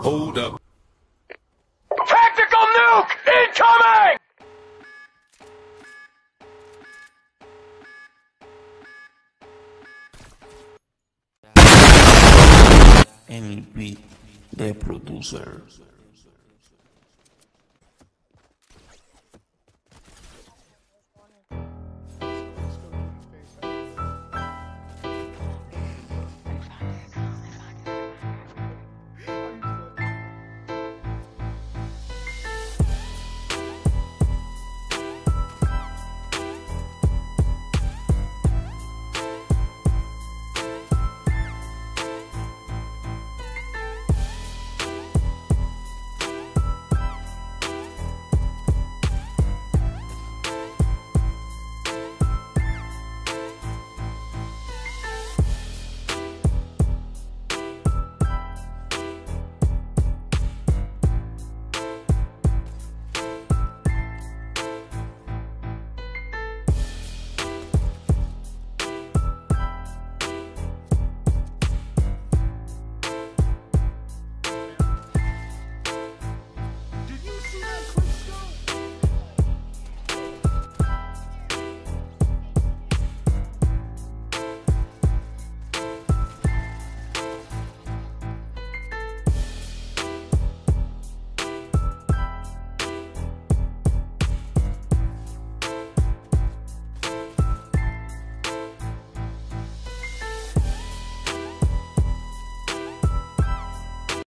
Hold up. Tactical nuke incoming! MVP, the producer.